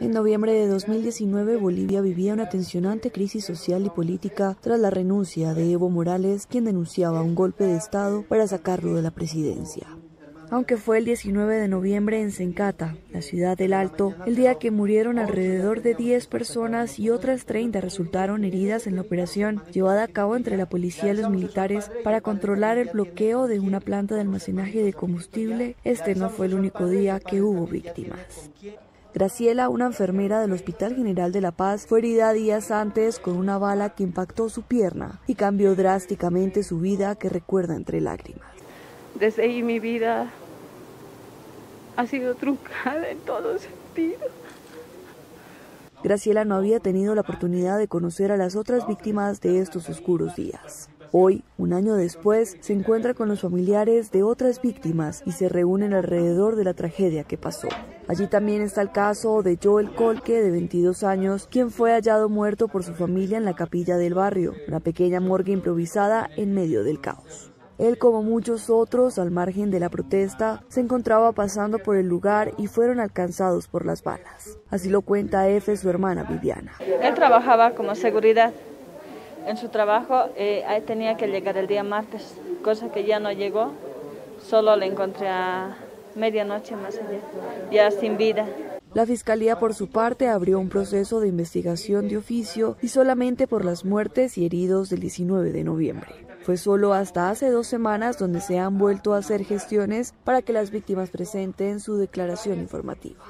En noviembre de 2019, Bolivia vivía una tensionante crisis social y política tras la renuncia de Evo Morales, quien denunciaba un golpe de Estado para sacarlo de la presidencia. Aunque fue el 19 de noviembre en Sencata, la ciudad del Alto, el día que murieron alrededor de 10 personas y otras 30 resultaron heridas en la operación llevada a cabo entre la policía y los militares para controlar el bloqueo de una planta de almacenaje de combustible, este no fue el único día que hubo víctimas. Graciela, una enfermera del Hospital General de La Paz, fue herida días antes con una bala que impactó su pierna y cambió drásticamente su vida que recuerda entre lágrimas. Desde ahí mi vida ha sido truncada en todo sentido. Graciela no había tenido la oportunidad de conocer a las otras víctimas de estos oscuros días. Hoy, un año después, se encuentra con los familiares de otras víctimas y se reúnen alrededor de la tragedia que pasó. Allí también está el caso de Joel Colque, de 22 años, quien fue hallado muerto por su familia en la capilla del barrio, una pequeña morgue improvisada en medio del caos. Él, como muchos otros, al margen de la protesta, se encontraba pasando por el lugar y fueron alcanzados por las balas. Así lo cuenta Efe, su hermana Viviana. Él trabajaba como seguridad en su trabajo eh, tenía que llegar el día martes, cosa que ya no llegó, solo le encontré a medianoche más allá, ya sin vida. La Fiscalía, por su parte, abrió un proceso de investigación de oficio y solamente por las muertes y heridos del 19 de noviembre. Fue solo hasta hace dos semanas donde se han vuelto a hacer gestiones para que las víctimas presenten su declaración informativa.